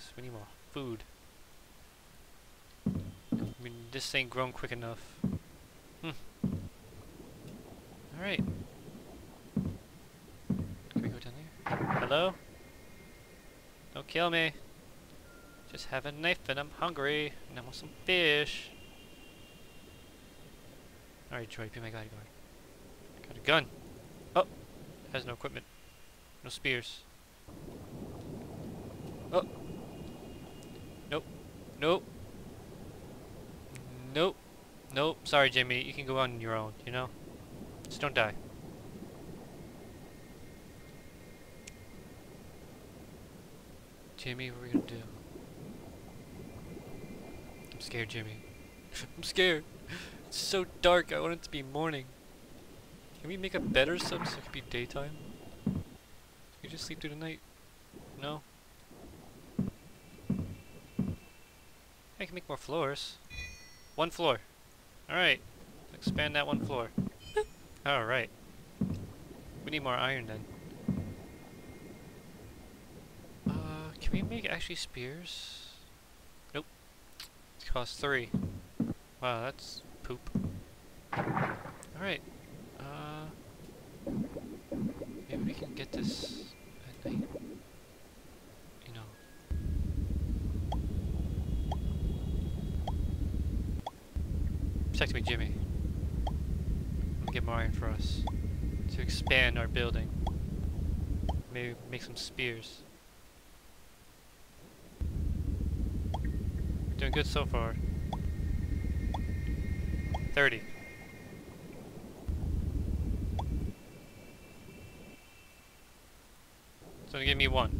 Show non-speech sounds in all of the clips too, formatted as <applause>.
things. We need more food. I mean, this ain't grown quick enough. Hmm. Alright. Can we go down there? Hello? Don't kill me. Just have a knife and I'm hungry. And I want some fish. Alright, Troy, be my guide guard. Got a gun. Oh! Has no equipment. No spears. Oh! Nope. Nope. Nope. Nope. Sorry, Jimmy. You can go on your own, you know? Just don't die. Jimmy, what are we gonna do? I'm scared, Jimmy. <laughs> I'm scared. It's so dark. I want it to be morning. Can we make a or something so it could be daytime? Can you just sleep through the night? No? I can make more floors. One floor. Alright. Expand that one floor. Alright. We need more iron then. Uh, can we make actually spears? Nope. It costs three. Wow, that's poop. Alright. Uh, maybe we can get this at night. You know. Protect me, Jimmy. Get more iron for us to expand our building. Maybe make some spears. Doing good so far. 30. It's gonna give me one.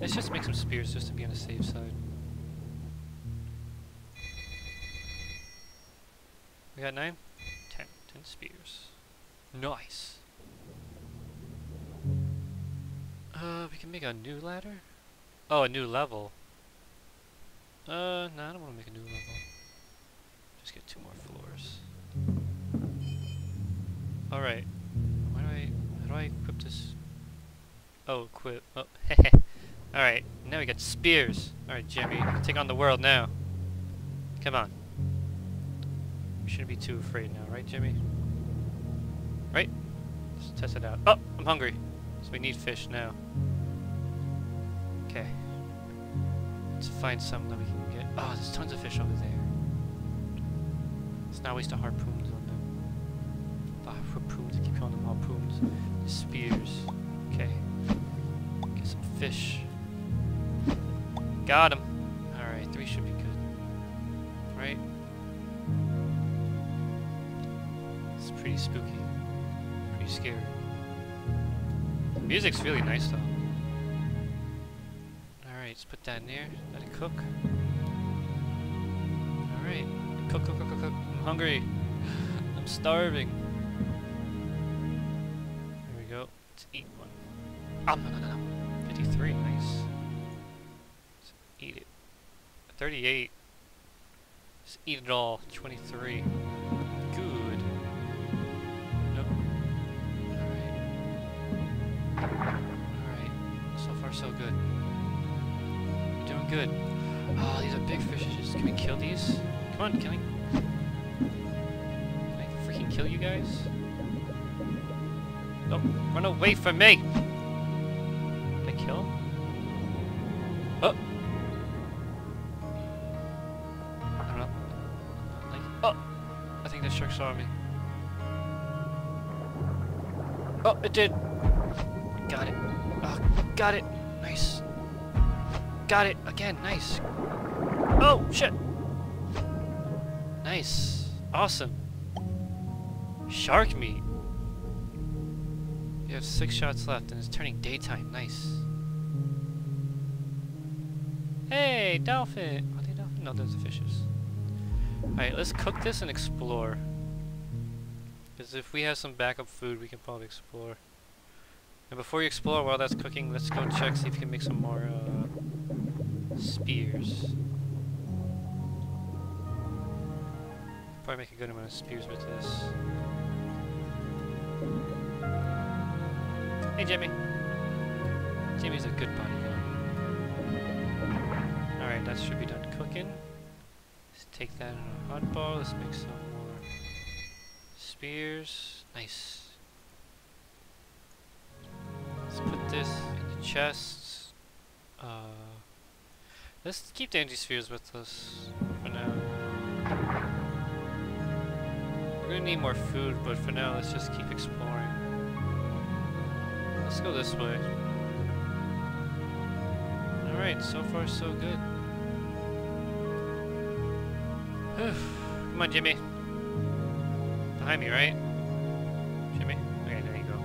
Let's just make some spears just to be on the safe side. We got nine? Ten. Ten spears. Nice. Uh, we can make a new ladder? Oh, a new level. Uh, no, I don't want to make a new level. Just get two more floors. Alright. Why do I... How do I equip this? Oh, quit. Oh, <laughs> Alright, now we got spears. Alright, Jimmy. Take on the world now. Come on. We shouldn't be too afraid now, right, Jimmy? Right? Let's test it out. Oh, I'm hungry. So we need fish now. Okay. Let's find some that we can get. Oh, there's tons of fish over there. Let's not waste our harpoons on them. The harpoons, I keep calling them harpoons. The spears. Okay. Some fish. Got him. Alright, three should be good. Right? It's pretty spooky. Pretty scary. The music's really nice though. Alright, let's put that in there. Let it cook. Alright. Cook, cook, cook, cook, cook. I'm hungry. I'm starving. Here we go. Let's eat one. No. 53, nice. Let's eat it. 38. Just eat it all. 23. Good. Nope. Alright. Alright. So far, so good. We're doing good. Oh, these are big fishes. Can we kill these? Come on, can we? Can I freaking kill you guys? No, run away from me! Kill? Oh! I don't know. Like, oh! I think the shark saw me. Oh, it did! Got it. Oh, got it! Nice. Got it! Again, nice! Oh, shit! Nice. Awesome. Shark meat. You have six shots left and it's turning daytime. Nice. Hey, dolphin! Are they dolphin? No, those are fishes. Alright, let's cook this and explore. Because if we have some backup food, we can probably explore. And before you explore while that's cooking, let's go check, see if we can make some more uh, spears. Probably make a good amount of spears with this. Hey, Jimmy. Jimmy's a good bodyguard. That should be done cooking. Let's take that in a hot bar. Let's make some more spears. Nice. Let's put this in the chest. Uh, let's keep the energy spheres with us for now. We're gonna need more food, but for now, let's just keep exploring. Let's go this way. Alright, so far so good. <sighs> Come on, Jimmy. Behind me, right? Jimmy? Okay, there you go.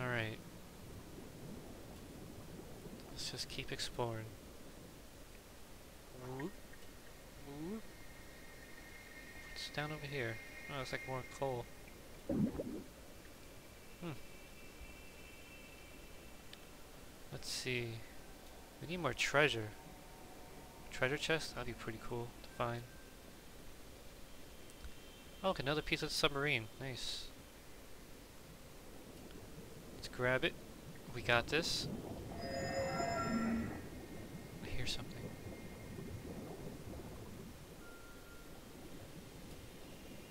Alright. Let's just keep exploring. Whoop. What's down over here? Oh, it's like more coal. Hmm. Let's see. We need more treasure. Treasure chest? That'd be pretty cool to find. Oh, look, another piece of submarine. Nice. Let's grab it. We got this. I hear something.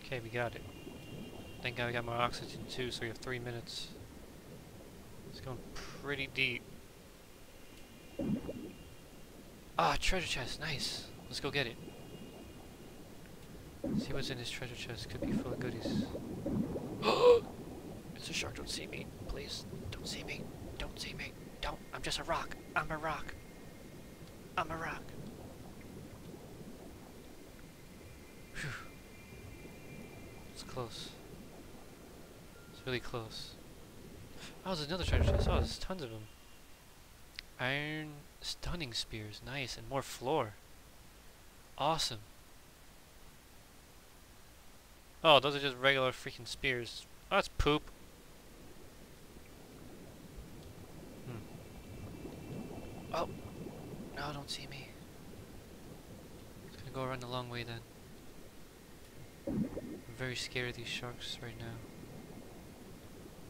Okay, we got it. Thank God we got more oxygen too, so we have three minutes. It's going pretty deep. Ah, treasure chest, nice. Let's go get it. See what's in this treasure chest. Could be full of goodies. <gasps> it's a shark. Don't see me. Please. Don't see me. Don't see me. Don't. I'm just a rock. I'm a rock. I'm a rock. Whew. It's close. It's really close. Oh, there's another treasure chest. Oh, there's tons of them. Iron stunning spears. Nice. And more floor. Awesome. Oh, those are just regular freaking spears. Oh, that's poop. Hmm. Oh. No, don't see me. It's gonna go around the long way then. I'm very scared of these sharks right now.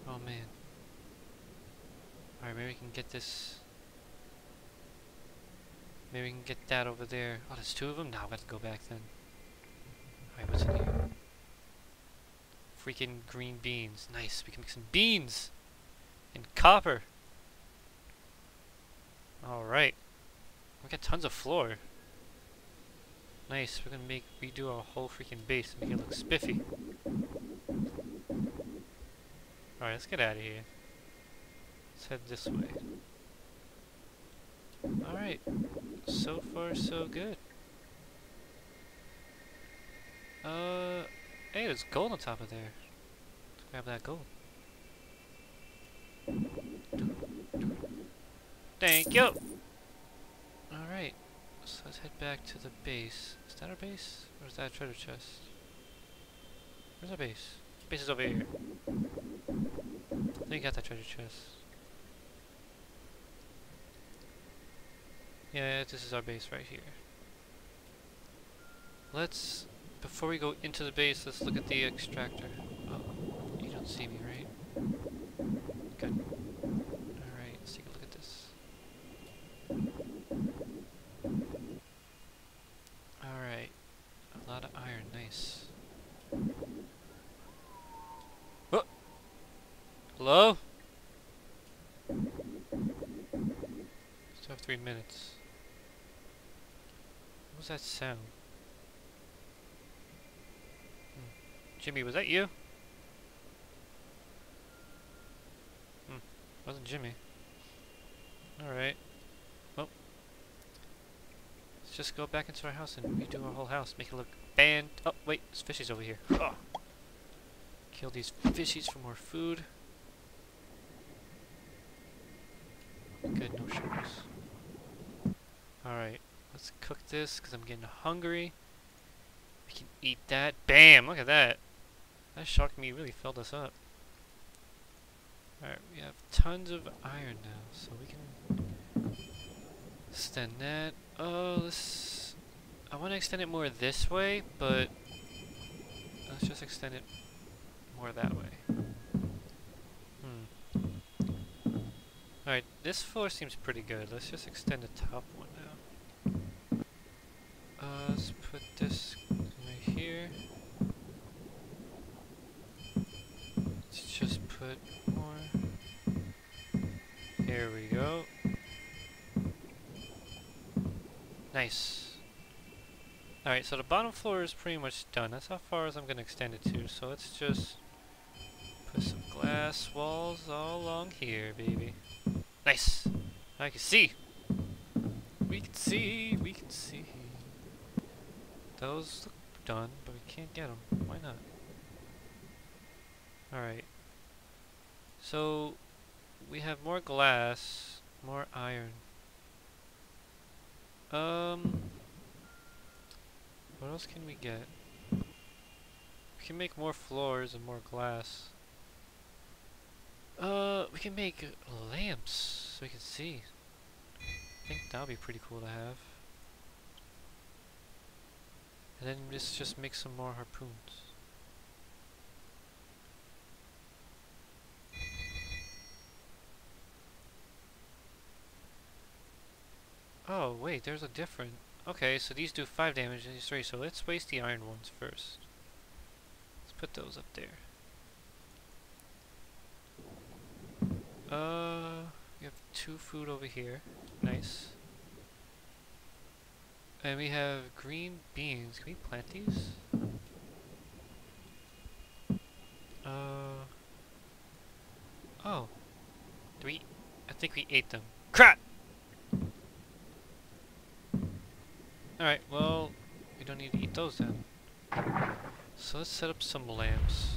Oh man. Alright, maybe we can get this. Maybe we can get that over there. Oh, there's two of them? Now I've got to go back then. Alright, what's in here? Freaking green beans. Nice. We can make some beans. And copper. Alright. We got tons of floor. Nice. We're gonna make redo our whole freaking base and make it look spiffy. Alright, let's get out of here. Let's head this way. Alright. So far, so good. Uh... Hey, there's gold on top of there. Let's grab that gold. Thank you! Alright, so let's head back to the base. Is that our base? Or is that a treasure chest? Where's our base? Base is over here. I think we got that treasure chest. Yeah, this is our base right here. Let's before we go into the base, let's look at the extractor. Oh, you don't see me, right? Good. Alright, let's take a look at this. Alright, a lot of iron, nice. Oh! Hello? Still have three minutes. Was that sound? Jimmy, was that you? Hmm, wasn't Jimmy. Alright. Well. Let's just go back into our house and redo our whole house. Make it look band- Oh, wait, there's fishies over here. Oh. Kill these fishies for more food. Good, no sharks. Alright, let's cook this because I'm getting hungry. We can eat that. Bam! Look at that. That shocked me. really filled us up. Alright, we have tons of iron now, so we can extend that. Oh, let's... I want to extend it more this way, but let's just extend it more that way. Hmm. Alright, this floor seems pretty good. Let's just extend the top one. Let's put this right here. Let's just put more. Here we go. Nice. Alright, so the bottom floor is pretty much done. That's how far as I'm going to extend it to. So let's just put some glass walls all along here, baby. Nice! I can see! We can see, we can see. Those look done, but we can't get them. Why not? Alright. So, we have more glass, more iron. Um, what else can we get? We can make more floors and more glass. Uh, we can make lamps so we can see. I think that would be pretty cool to have. And then let's just make some more harpoons. Oh, wait, there's a different... Okay, so these do 5 damage and these 3, so let's waste the iron ones first. Let's put those up there. Uh, we have two food over here. Nice. And we have green beans. Can we plant these? Uh. Oh. Do we? I think we ate them. Crap! Alright, well, we don't need to eat those then. So let's set up some lamps.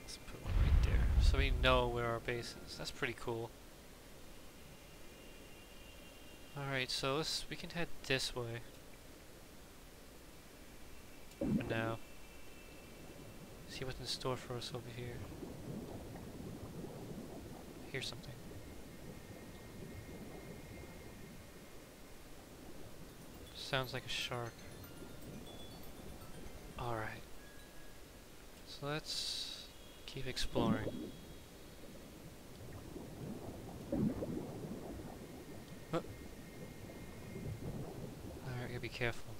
Let's put one right there, so we know where our base is. That's pretty cool. Alright, so let's, we can head this way. For now. See what's in store for us over here. Here's something. Sounds like a shark. Alright. So let's keep exploring. Alright, gotta be careful.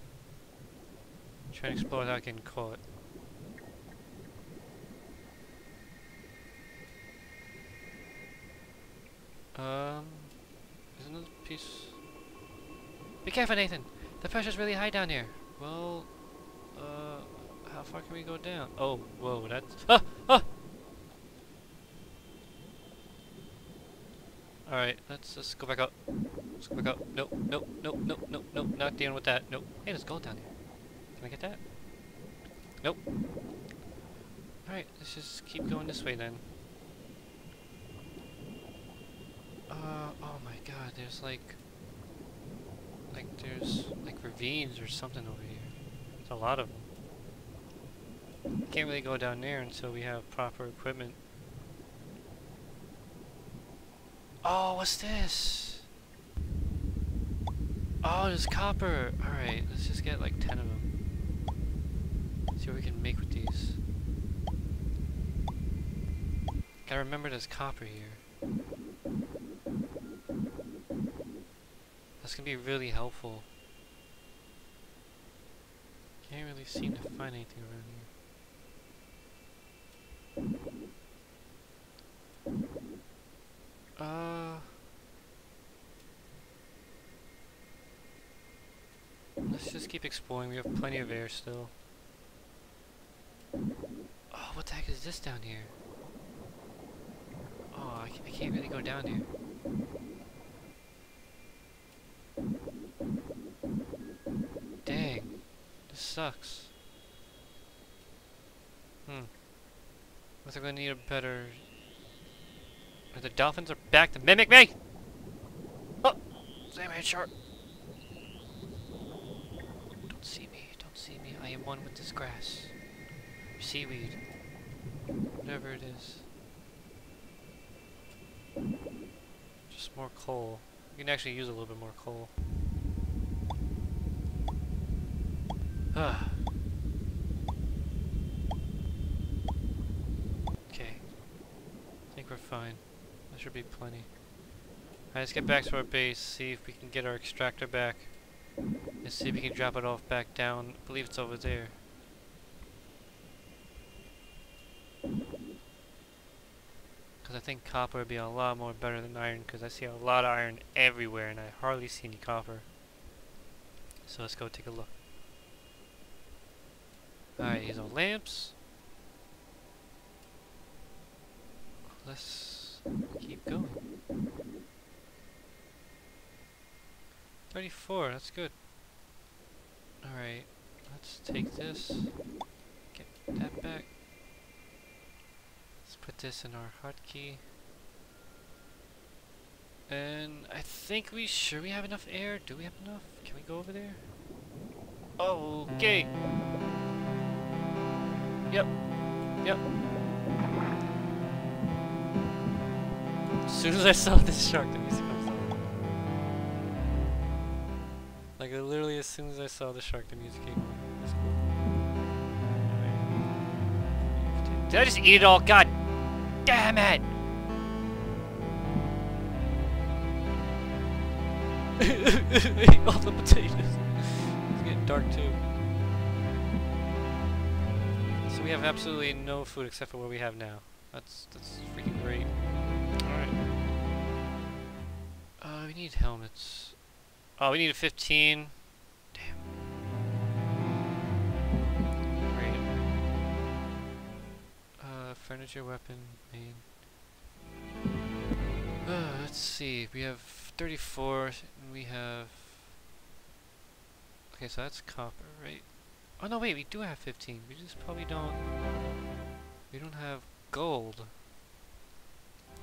Try and explore without getting caught. Um, is another piece... Be careful, Nathan! The pressure's really high down here. Well, uh, how far can we go down? Oh, whoa, that's... <gasps> Ah! Ah! Alright, let's just go back up. Let's go back up. Nope, nope, nope, nope, nope, nope, not dealing with that. Nope. Hey, there's gold down here. Can I get that? Nope. Alright, let's just keep going this way then. Uh, oh my god, there's like like there's like ravines or something over here. There's a lot of them. Can't really go down there until we have proper equipment. Oh, what's this? Oh, there's copper. Alright, let's just get like 10 of them. See what we can make with these. Gotta remember there's copper here. That's gonna be really helpful. Can't really seem to find anything around here. Uh... Let's just keep exploring, we have plenty of air still. Oh, what the heck is this down here? Oh, I, I can't really go down here. Dang. This sucks. Hmm. I think I need a better... The dolphins are back to mimic me? Oh, same hand shark. Don't see me, don't see me. I am one with this grass. Or seaweed. Whatever it is. Just more coal. You can actually use a little bit more coal. Ah. okay. I think we're fine. Should be plenty. Alright, let's get back to our base, see if we can get our extractor back. And see if we can drop it off back down. I believe it's over there. Because I think copper would be a lot more better than iron because I see a lot of iron everywhere and I hardly see any copper. So let's go take a look. Alright, here's our lamps. Let's keep going. 34, that's good. Alright, let's take this, get that back. Let's put this in our hotkey. And I think we sure we have enough air. Do we have enough? Can we go over there? Okay. Mm. Yep. Yep. As soon as I saw this shark, the music comes on. Like uh, literally as soon as I saw the shark, the music came. That's cool. Did I just eat it all? God damn it! I <laughs> all the potatoes. It's getting dark too. So we have absolutely no food except for what we have now. That's that's freaking great. Alright. We need helmets. Oh, we need a 15. Damn. Great. Uh, furniture, weapon, main. Uh, let's see. We have 34, and we have... Okay, so that's copper, right? Oh no, wait, we do have 15. We just probably don't... We don't have gold.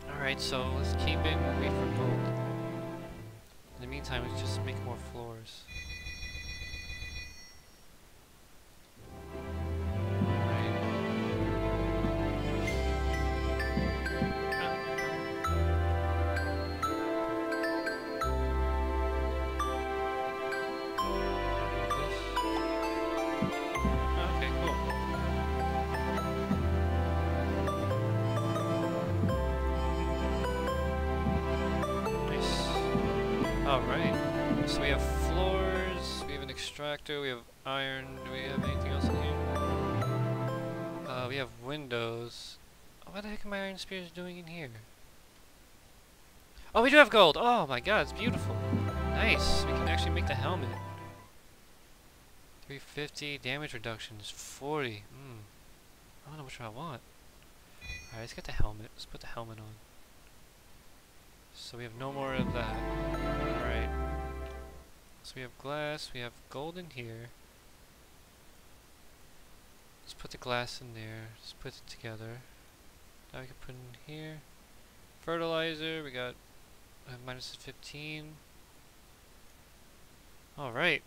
Alright, so let's keep it wait for gold. Meantime, let's just make more floors. Alright. So we have floors, we have an extractor, we have iron. Do we have anything else in here? Uh, we have windows. What the heck are my iron spears doing in here? Oh, we do have gold! Oh my god, it's beautiful. Nice. We can actually make the helmet. 350 damage reduction is 40. Hmm. I don't know which one I want. Alright, let's get the helmet. Let's put the helmet on. So we have no more of that. Alright. So we have glass, we have gold in here. Let's put the glass in there. Let's put it together. Now we can put in here. Fertilizer, we got uh, minus 15. Alright.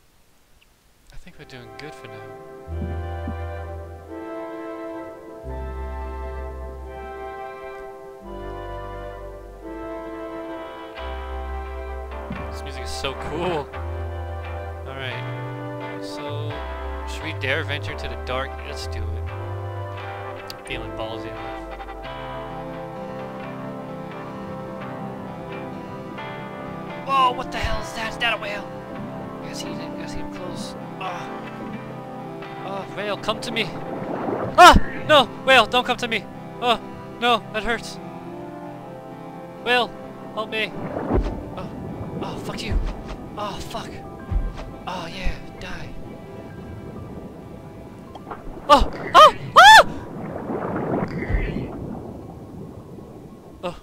I think we're doing good for now. So cool. Alright. So, should we dare venture into the dark? Let's do it. Feeling ballsy. Whoa, what the hell is that? Is that a whale? I gotta see it. I gotta see him close. Oh. Oh, whale, come to me. Ah! No! Whale, don't come to me. Oh, no, that hurts. Whale, help me. Oh, oh, fuck you. Oh, fuck. Oh, yeah, die. Oh, oh, ah! Oh.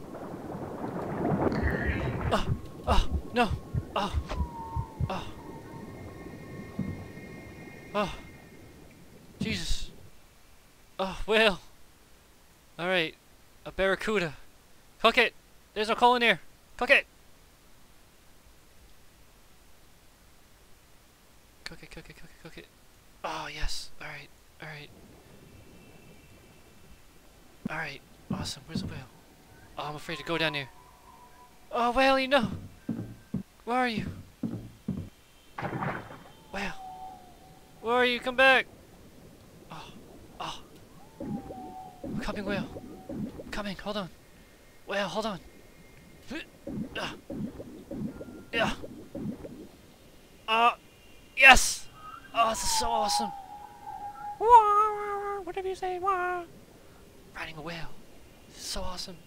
Oh, oh, no. Oh, oh. Oh. Jesus. Oh, whale. Alright. A barracuda. Cook it. There's no coal in here. Cook it. Cook it, cook it, cook it, cook it. Oh, yes. Alright. Alright. Alright. Awesome. Where's the whale? Oh, I'm afraid to go down there. Oh, whale, you know. Where are you? Whale. Where are you? Come back! Oh, oh. I'm coming, whale. I'm coming, hold on. Whale, hold on. Yeah. Uh, yes! Oh, this is so awesome. Whatever you say, wah. Riding a whale. So awesome.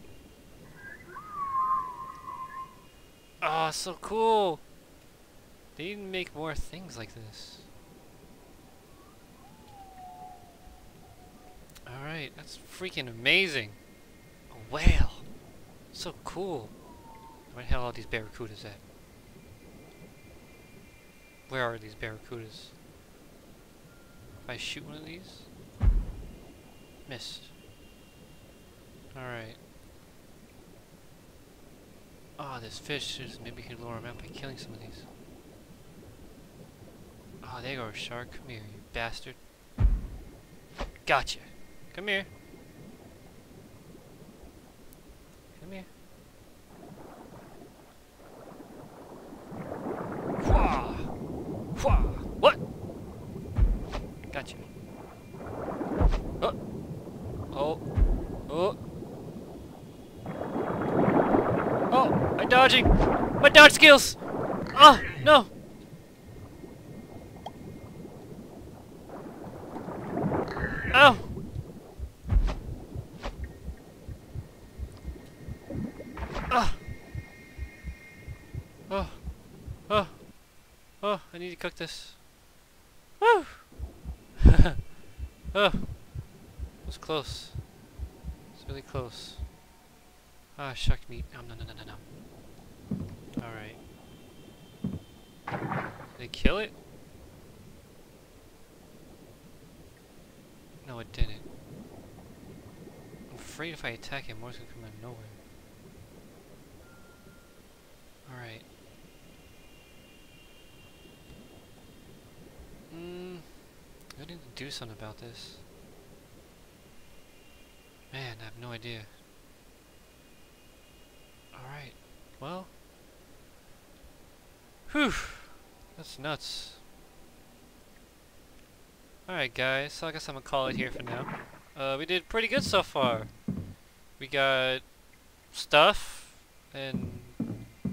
Oh, so cool. They need to make more things like this. Alright, that's freaking amazing. A whale. So cool. Where the hell are all these barracudas at? Where are these barracudas? If I shoot one of these? Missed. Alright. Ah, oh, this fish is maybe we can lure him out by killing some of these. Oh, there you go, shark. Come here, you bastard. Gotcha. Come here. Come here. Wah! Wah! What? Gotcha. Oh! Oh! Oh! Oh! I'm dodging! My dodge skills! Oh! No! Oh! Ah! Oh! Oh! Oh! I need to cook this. Woo! <laughs> oh! It was close. It's really close. Ah, shucked meat. No, no, no, no, no, no. Alright. Did they kill it? No, it didn't. I'm afraid if I attack it, more's gonna come out of nowhere. Alright. Hmm. I need to do something about this. Man, I have no idea. Alright. Well. Whew. That's nuts. Alright guys, so I guess I'm gonna call it here for now. Uh, we did pretty good so far. We got stuff and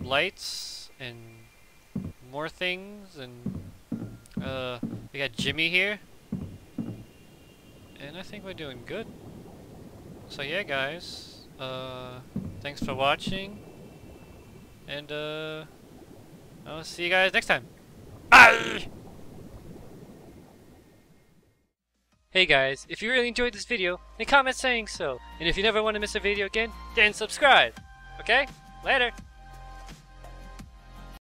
lights and more things and uh, we got Jimmy here. And I think we're doing good. So yeah guys, uh, thanks for watching. And uh, I'll see you guys next time. Bye! Hey guys, if you really enjoyed this video, then comment saying so. And if you never want to miss a video again, then subscribe. Okay? Later!